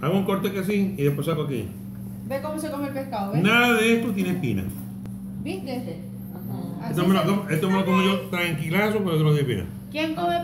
Hago un corte que sí y después saco aquí. Ve cómo se come el pescado, ¿ves? Nada de esto tiene espina. ¿Viste? Este? Ajá. Esto me, lo, como- esto me lo como yo tranquilazo, pero que no tiene espina. ¿Quién come